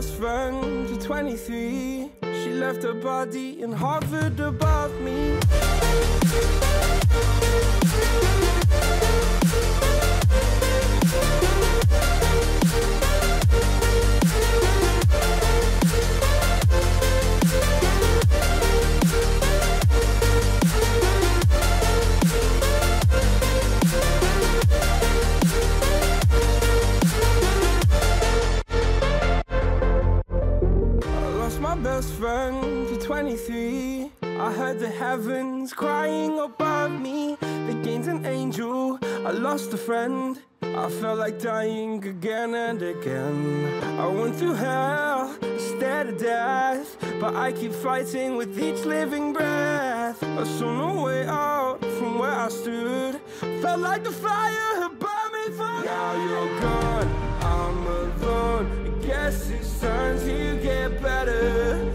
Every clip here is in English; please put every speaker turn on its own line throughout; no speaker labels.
Best friend to 23. She left her body and hovered above me. Gained an angel. I lost a friend. I felt like dying again and again. I went through hell, stared at death. But I keep fighting with each living breath. I saw no way out from where I stood. Felt like the fire had burned me for Now you're gone, I'm alone. I guess it's time to get better.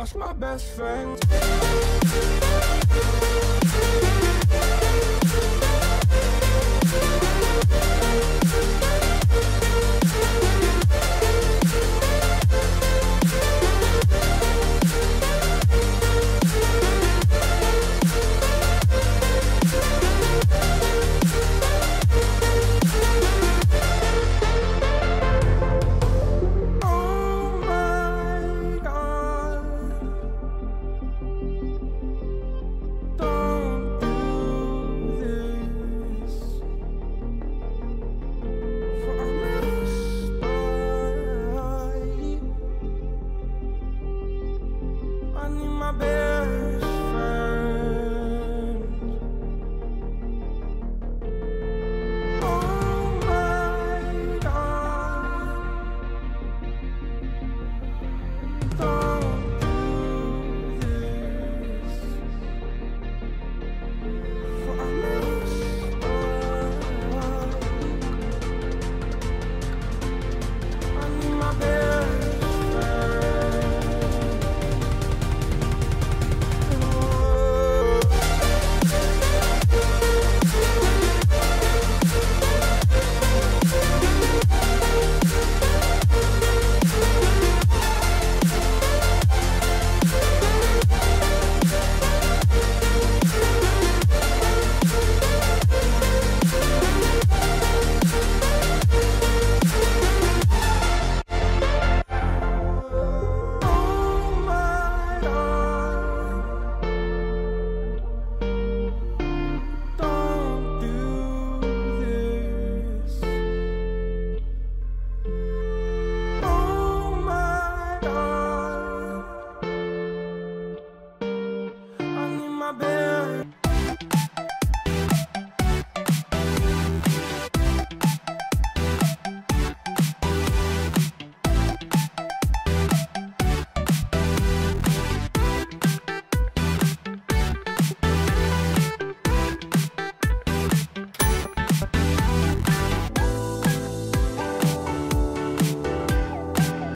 Lost my best friend.